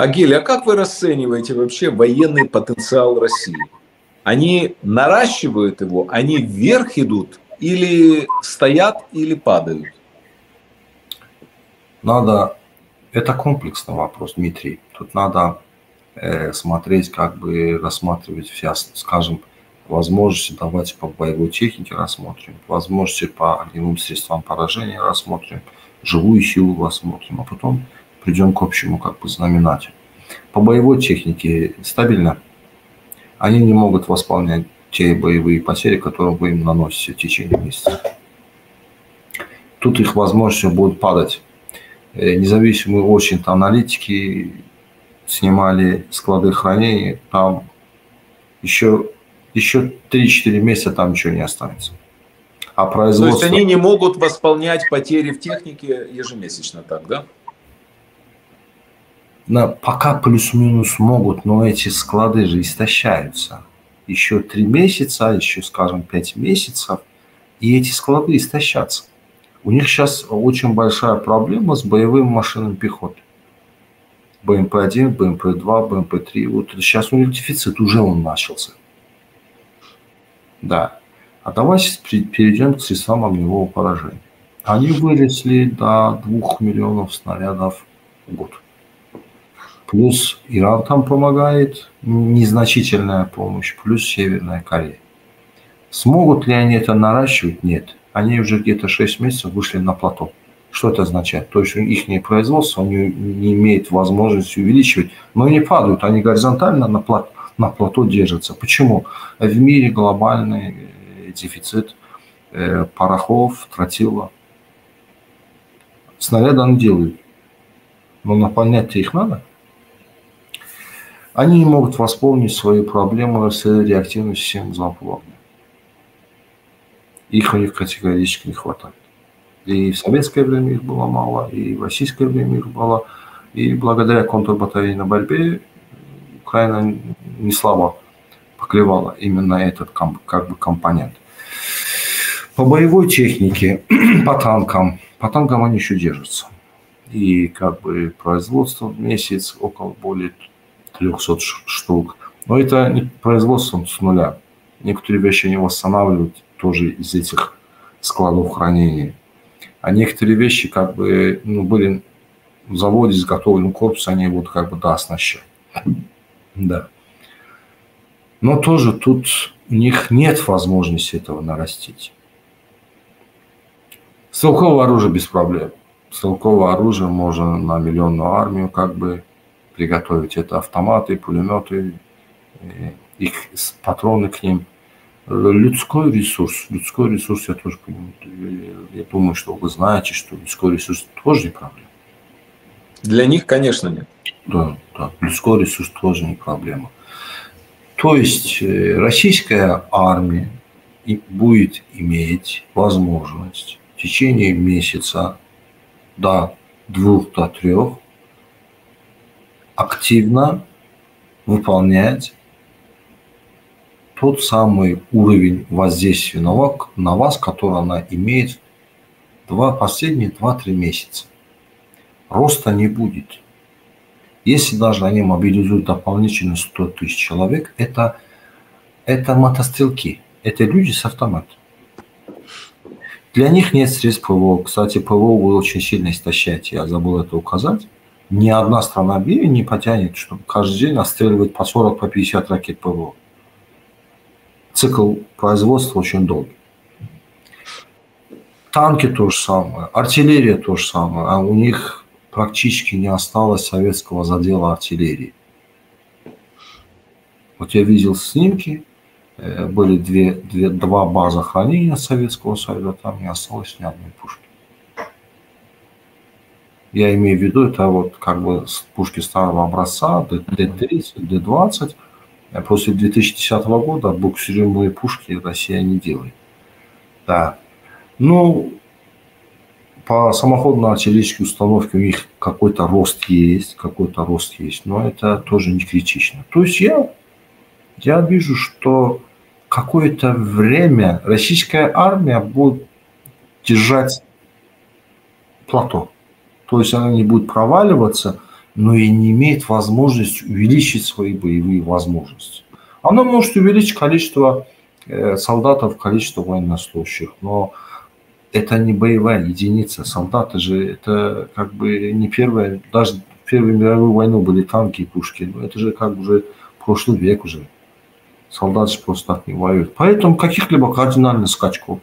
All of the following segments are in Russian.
Агиль, а как вы расцениваете вообще военный потенциал России? Они наращивают его, они вверх идут или стоят, или падают? Надо, это комплексный вопрос, Дмитрий. Тут надо э, смотреть, как бы рассматривать все, скажем, возможности давайте по боевой технике рассмотрим, возможности по огневым средствам поражения рассмотрим, живую силу рассмотрим, а потом придем к общему как бы знаменателю. По боевой технике стабильно. Они не могут восполнять те боевые потери, которые вы им наносите в течение месяца. Тут их возможности будут падать. Э, независимые очень-то аналитики снимали склады хранения, там еще, еще 3-4 месяца там ничего не останется. А производство... То есть они не могут восполнять потери в технике ежемесячно так, да? На, пока плюс-минус могут, но эти склады же истощаются. Еще три месяца, еще, скажем, пять месяцев, и эти склады истощатся. У них сейчас очень большая проблема с боевыми машинами пехоты. БМП-1, БМП-2, БМП-3. Вот сейчас у них дефицит, уже он начался. Да. А давайте перейдем к средствам огневого поражения. Они выросли до 2 миллионов снарядов в год. Плюс Иран там помогает, незначительная помощь, плюс Северная Корея. Смогут ли они это наращивать? Нет. Они уже где-то 6 месяцев вышли на плато. Что это означает? То есть их производство они не имеют возможности увеличивать, но не падают, они горизонтально на плато, на плато держатся. Почему? В мире глобальный дефицит э, порохов, тротила. Снаряды они делают, но наполнять их надо. Они не могут восполнить свои проблемы с реактивной системой залпового огня. Их у них категорически не хватает. И в советское время их было мало, и в российское время их было. И благодаря контрбатарейной борьбе Украина не слабо покрывала именно этот как бы компонент. По боевой технике, по танкам, по танкам они еще держатся. И как бы производство в месяц около более 300 штук. Но это не производством с нуля. Некоторые вещи они восстанавливают тоже из этих складов хранения. А некоторые вещи как бы ну, были в заводе изготовлены корпус, они вот как бы да, оснащают. Да. Но тоже тут у них нет возможности этого нарастить. Стрелковое оружие без проблем. Стрелковое оружие можно на миллионную армию как бы приготовить. Это автоматы, пулеметы, э, их патроны к ним. Людской ресурс. Людской ресурс, я тоже понимаю. Я думаю, что вы знаете, что людской ресурс тоже не проблема. Для них, конечно, нет. Да, да. Людской ресурс тоже не проблема. То есть э, российская армия будет иметь возможность в течение месяца до двух, до трех активно выполнять тот самый уровень воздействия на вас, который она имеет два, последние 2-3 месяца. Роста не будет. Если даже они мобилизуют дополнительно 100 тысяч человек, это, это мотострелки, это люди с автоматом. Для них нет средств ПВО. Кстати, ПВО вы очень сильно истощаете, я забыл это указать ни одна страна в мире не потянет, чтобы каждый день отстреливать по 40, по 50 ракет ПВО. Цикл производства очень долгий. Танки то же самое, артиллерия то же самое, а у них практически не осталось советского задела артиллерии. Вот я видел снимки, э, были две, две, два база хранения Советского Союза, там не осталось ни одной пушки. Я имею в виду, это вот как бы пушки старого образца, Д-30, Д-20. После 2010 года буксируемые пушки Россия не делает. Да. Ну, по самоходно-артиллерийской установке у них какой-то рост есть, какой-то рост есть, но это тоже не критично. То есть я, я вижу, что какое-то время российская армия будет держать плато то есть она не будет проваливаться, но и не имеет возможности увеличить свои боевые возможности. Оно может увеличить количество э, солдатов, количество военнослужащих, но это не боевая единица. Солдаты же это как бы не первая, даже в Первую мировую войну были танки и пушки, но это же как бы уже прошлый век уже. Солдаты же просто так не воюют. Поэтому каких-либо кардинальных скачков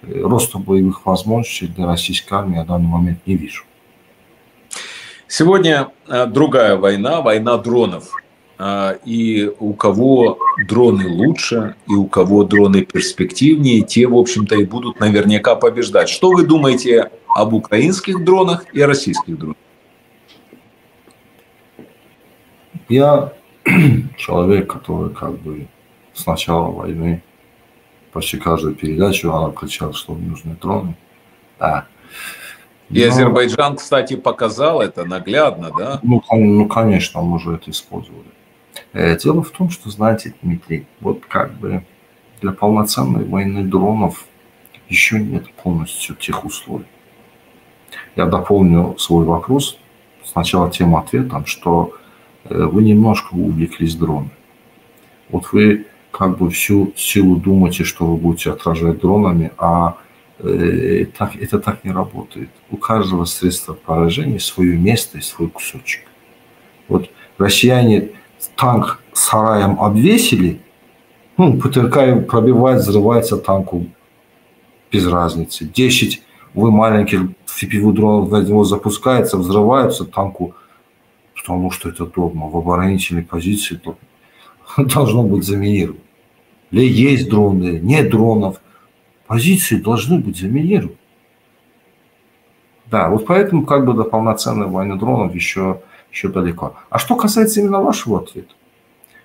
э, роста боевых возможностей для российской армии я в данный момент не вижу. Сегодня э, другая война, война дронов. А, и у кого дроны лучше, и у кого дроны перспективнее, те, в общем-то, и будут наверняка побеждать. Что вы думаете об украинских дронах и российских дронах? Я человек, который как бы с начала войны почти каждую передачу она кричал, что нужны дроны. Да. И Но... Азербайджан, кстати, показал это наглядно, да? Ну, ну, конечно, мы уже это использовали. Э, дело в том, что, знаете, Дмитрий, вот как бы для полноценной войны дронов еще нет полностью тех условий. Я дополню свой вопрос сначала тем ответом, что э, вы немножко увлеклись дроном. Вот вы как бы всю силу думаете, что вы будете отражать дронами, а так, это так не работает. У каждого средства поражения свое место и свой кусочек. Вот россияне танк сараем обвесили, ну, ПТРК пробивает, взрывается танку без разницы. 10 вы маленьких FPV дронов на него запускается, взрываются танку, потому что это догма. В оборонительной позиции должно быть заминировано. Ли есть дроны, нет дронов. Позиции должны быть заминированы. Да, вот поэтому как бы до полноценной войны дронов еще еще далеко. А что касается именно вашего ответа,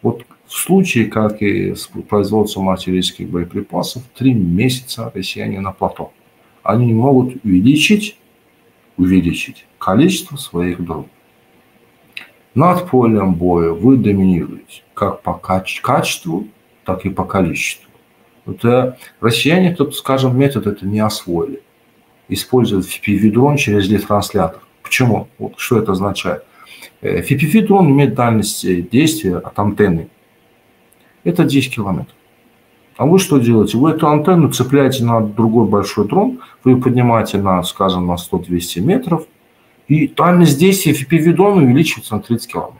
вот в случае, как и с производством артиллерийских боеприпасов, три месяца россияне на плато. Они не могут увеличить, увеличить количество своих дронов. Над полем боя вы доминируете как по качеству, так и по количеству. Вот, э, россияне, тут, скажем, метод это не освоили. Используют FPV-дрон через ретранслятор. Почему? Вот что это означает? FPV-дрон э, имеет дальность э, действия от антенны. Это 10 километров. А вы что делаете? Вы эту антенну цепляете на другой большой дрон, вы ее поднимаете на, скажем, на 100-200 метров, и дальность действия FPV-дрона увеличивается на 30 километров.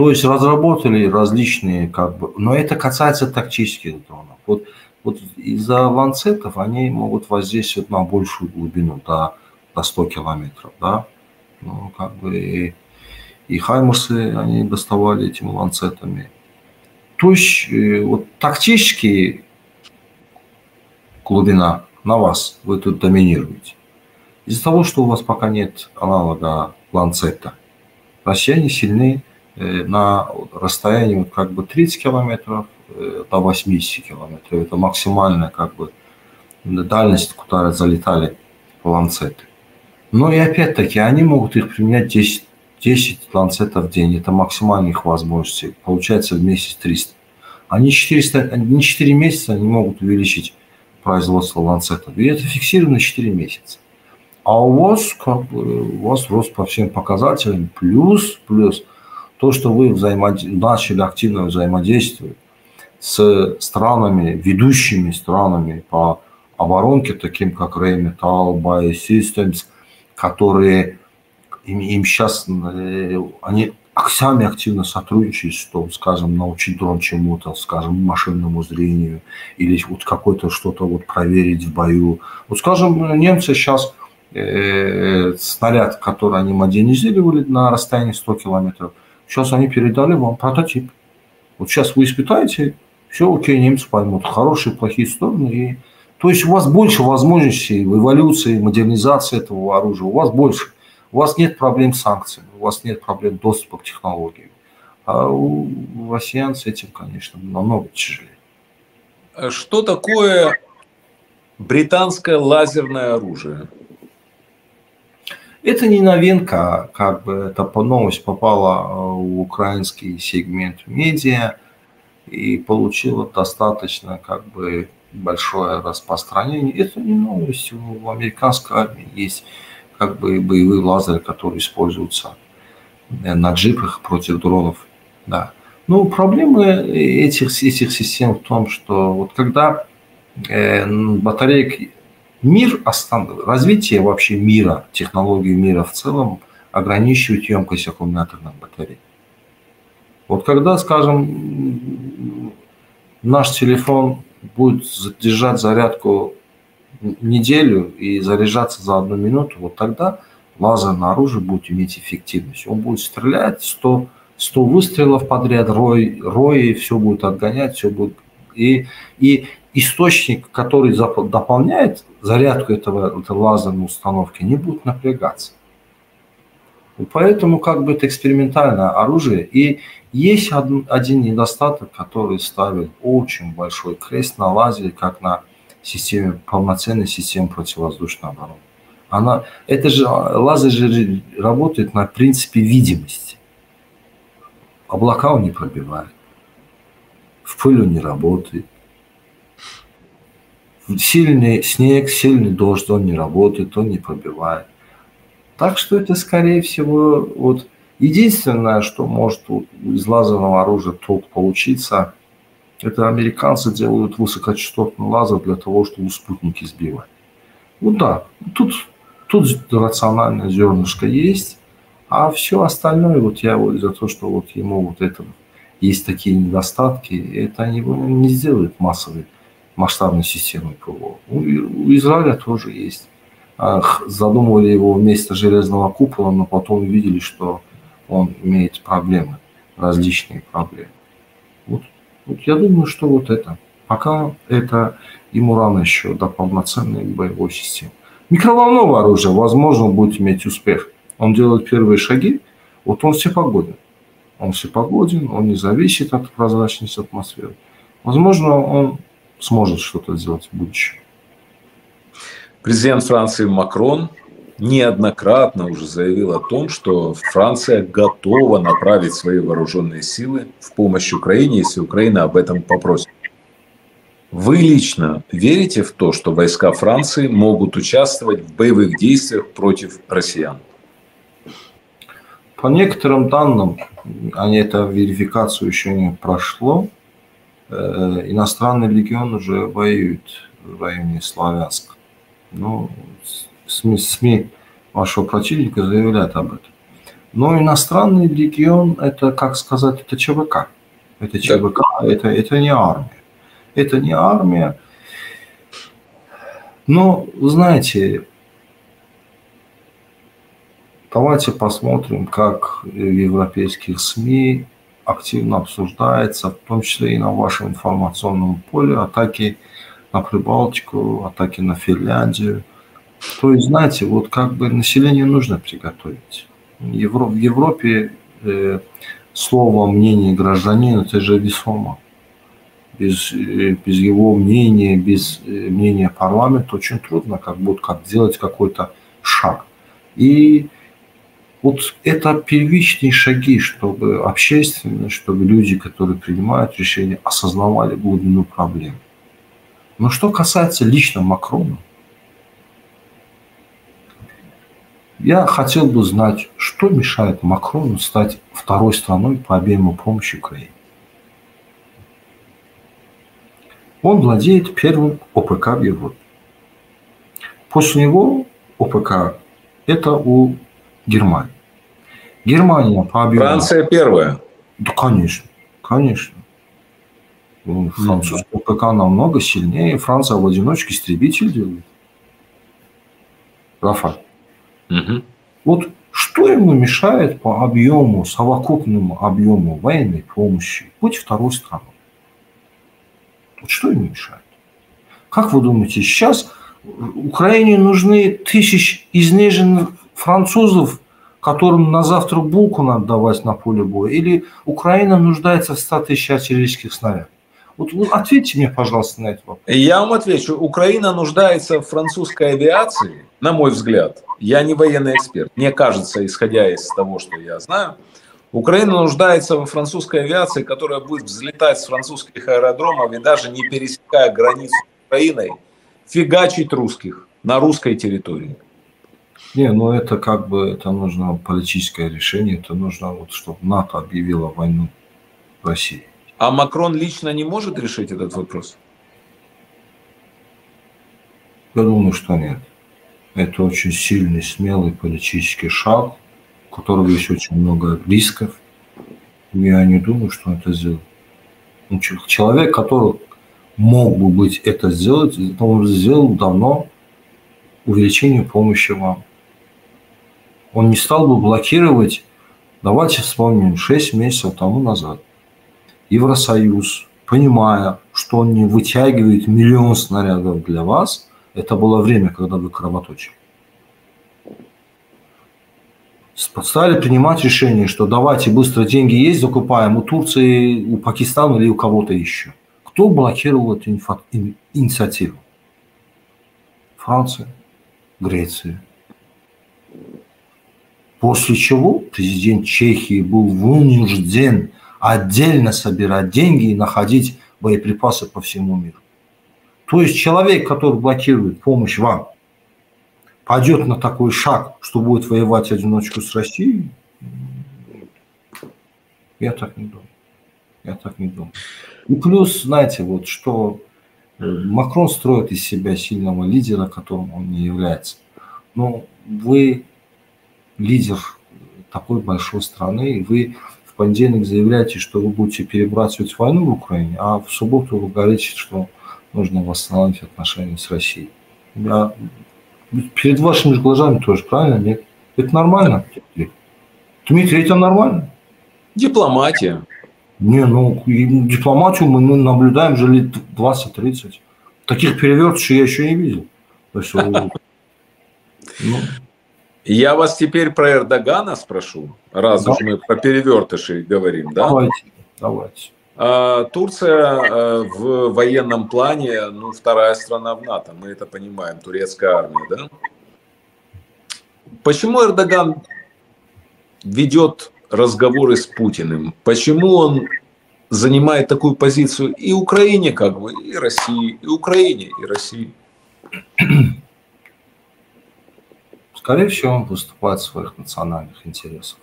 То есть разработали различные, как бы, но это касается тактических дронов. Вот, вот из-за ланцетов они могут воздействовать на большую глубину, до, до 100 километров, да, ну, как бы и, и хаймерсы они доставали этими ланцетами. То есть э, вот тактически глубина на вас, вы тут доминируете. Из-за того, что у вас пока нет аналога ланцета, россияне сильны на расстоянии вот как бы 30 километров э, до 80 километров. Это максимальная как бы дальность, куда залетали ланцеты. Но и опять-таки они могут их применять 10, 10 ланцетов в день. Это максимальные их возможности. Получается в месяц 300. Они 400, не 4 месяца не могут увеличить производство ланцетов. И это фиксировано 4 месяца. А у вас, как бы, у вас рост по всем показателям. Плюс, плюс то, что вы взаимод... начали активно взаимодействовать с странами, ведущими странами по оборонке, таким как Rheinmetall, Biosystems – которые им, им сейчас, э, они сами активно сотрудничают, чтобы, скажем, научить дрон чему-то, скажем, машинному зрению или вот какое-то что-то вот проверить в бою. Вот, скажем, немцы сейчас э, снаряд, который они модернизировали на расстоянии 100 километров, сейчас они передали вам прототип. Вот сейчас вы испытаете, все окей, немцы поймут хорошие, плохие стороны и то есть у вас больше возможностей в эволюции, модернизации этого оружия. У вас больше. У вас нет проблем с санкциями, у вас нет проблем доступа к технологиям. А у россиян с этим, конечно, намного тяжелее. Что такое британское лазерное оружие? Это не новинка, как бы эта новость попала в украинский сегмент медиа и получила достаточно как бы большое распространение. Это не новость. В американской армии есть как бы боевые лазеры, которые используются э, на джипах против дронов. Да. Ну, проблема этих, этих систем в том, что вот когда э, батареек мир, развитие вообще мира, технологии мира в целом ограничивает емкость аккумуляторных батарей. Вот когда, скажем, наш телефон будет держать зарядку неделю и заряжаться за одну минуту, вот тогда лазерное оружие будет иметь эффективность. Он будет стрелять 100, 100 выстрелов подряд, рой, рой, и все будет отгонять, все будет... И, и источник, который дополняет зарядку этого, этой лазерной установки, не будет напрягаться. Поэтому как бы это экспериментальное оружие. И есть один, один недостаток, который ставит очень большой крест на лазере, как на системе, полноценной системе противовоздушной обороны. Она, это же, лазер же работает на принципе видимости. Облака он не пробивает. В пыль не работает. Сильный снег, сильный дождь, он не работает, он не пробивает. Так что это, скорее всего, вот единственное, что может из лазерного оружия толк получиться, это американцы делают высокочастотный лазер для того, чтобы спутники сбивать. Ну да, тут, тут рациональное зернышко есть, а все остальное, вот я вот за то, что вот ему вот это есть такие недостатки, это его не сделает массовой масштабной системой ПВО. У, у Израиля тоже есть. Задумывали его вместо железного купола, но потом увидели, что он имеет проблемы, различные проблемы. Вот, вот я думаю, что вот это. Пока это ему рано еще до полноценной боевой системы. Микроволновое оружие, возможно, будет иметь успех. Он делает первые шаги, вот он всепогоден. Он всепогоден, он не зависит от прозрачности атмосферы. Возможно, он сможет что-то сделать в будущем. Президент Франции Макрон неоднократно уже заявил о том, что Франция готова направить свои вооруженные силы в помощь Украине, если Украина об этом попросит. Вы лично верите в то, что войска Франции могут участвовать в боевых действиях против россиян? По некоторым данным, они это верификацию еще не прошло, иностранный легион уже воюет в районе Славянска. Ну, СМИ, СМИ вашего противника заявляют об этом. Но иностранный легион, это, как сказать, это ЧВК. Это ЧВК, это, это не армия. Это не армия. Но, знаете, давайте посмотрим, как в европейских СМИ активно обсуждается, в том числе и на вашем информационном поле, атаки на Прибалтику, атаки на Финляндию – то есть, знаете, вот как бы население нужно приготовить. Евро, в Европе э, слово, мнение гражданина – это же весомо. Без, э, без его мнения, без э, мнения парламента очень трудно как будто как делать какой-то шаг. И вот это первичные шаги, чтобы общественность, чтобы люди, которые принимают решения, осознавали глубину проблем. Но что касается лично Макрона – Я хотел бы знать, что мешает Макрону стать второй страной по объему помощи Украине. Он владеет первым ОПК в Европе. После него ОПК – это у Германии. Германия по объему... Франция первая. Да, конечно, конечно. Французский mm-hmm. ОПК намного сильнее. Франция в одиночке истребитель делает. Рафаль. Угу. Вот что ему мешает по объему, совокупному объему военной помощи быть второй страной? Вот что ему мешает? Как вы думаете, сейчас Украине нужны тысяч изнеженных французов, которым на завтра булку надо давать на поле боя? Или Украина нуждается в 100 тысяч артиллерийских снарядов? Вот вы ответьте мне, пожалуйста, на этот вопрос. Я вам отвечу. Украина нуждается в французской авиации, на мой взгляд. Я не военный эксперт. Мне кажется, исходя из того, что я знаю, Украина нуждается во французской авиации, которая будет взлетать с французских аэродромов и даже не пересекая границу с Украиной, фигачить русских на русской территории. Не, ну это как бы, это нужно политическое решение, это нужно, вот, чтобы НАТО объявило войну России. А Макрон лично не может решить этот вопрос? Я думаю, что нет. Это очень сильный, смелый политический шаг, у которого есть очень много рисков. Я не думаю, что он это сделает. Ну, человек, который мог бы быть это сделать, он сделал давно увеличение помощи вам. Он не стал бы блокировать, давайте вспомним, 6 месяцев тому назад. Евросоюз, понимая, что он не вытягивает миллион снарядов для вас, это было время, когда вы кровоточили. Стали принимать решение, что давайте быстро деньги есть, закупаем у Турции, у Пакистана или у кого-то еще. Кто блокировал эту инициативу? Франция, Греция. После чего президент Чехии был вынужден отдельно собирать деньги и находить боеприпасы по всему миру. То есть человек, который блокирует помощь вам, пойдет на такой шаг, что будет воевать одиночку с Россией? Я так не думаю. Я так не думаю. И плюс, знаете, вот что э, Макрон строит из себя сильного лидера, которым он не является. Но вы лидер такой большой страны, и вы в понедельник заявляете, что вы будете перебрасывать войну в Украине, а в субботу вы говорите, что нужно восстановить отношения с Россией. Я... Перед вашими же глазами тоже, правильно? Нет? Это нормально? Дмитрий, это нормально? Дипломатия. Не, ну, дипломатию мы наблюдаем уже лет 20-30. Таких перевертышей я еще не видел. Ну. Я вас теперь про Эрдогана спрошу, раз да. уж мы по перевертышей говорим, да? Давайте, давайте. А, Турция а, в военном плане, ну, вторая страна в НАТО, мы это понимаем, турецкая армия, да? Почему Эрдоган ведет разговоры с Путиным? Почему он занимает такую позицию и Украине, как бы, и России, и Украине, и России? Скорее всего, он выступает в своих национальных интересах.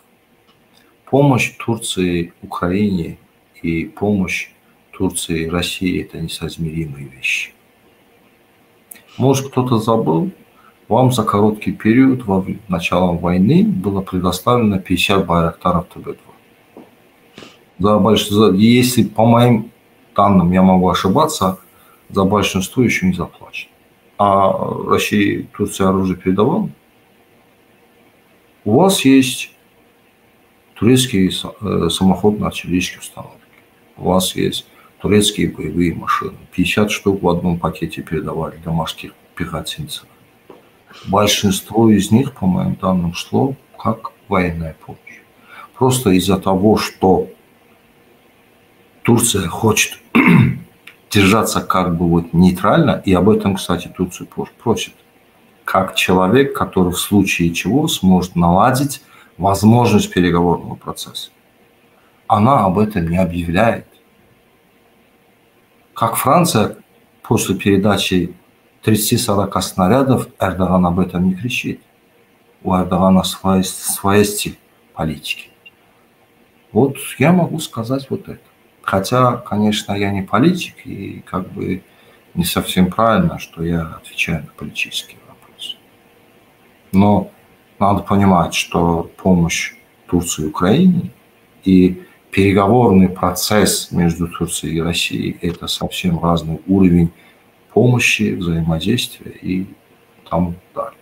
Помощь Турции Украине и помощь Турции России – это несоизмеримые вещи. Может, кто-то забыл, вам за короткий период, во началом войны, было предоставлено 50 байрактаров ТБ-2. За больш... Если по моим данным, я могу ошибаться, за большинство еще не заплачено. А Россия Турция оружие передавала? У вас есть турецкие э, самоходно-артиллерийские установки. У вас есть турецкие боевые машины. 50 штук в одном пакете передавали морских пехотинцев. Большинство из них, по моим данным, шло как военная помощь. Просто из-за того, что Турция хочет держаться как бы вот нейтрально, и об этом, кстати, Турцию просит как человек, который в случае чего сможет наладить возможность переговорного процесса. Она об этом не объявляет. Как Франция после передачи 30-40 снарядов, Эрдоган об этом не кричит. У Эрдогана своя, своя стиль политики. Вот я могу сказать вот это. Хотя, конечно, я не политик, и как бы не совсем правильно, что я отвечаю на политические но надо понимать, что помощь Турции и Украине и переговорный процесс между Турцией и Россией – это совсем разный уровень помощи, взаимодействия и тому далее.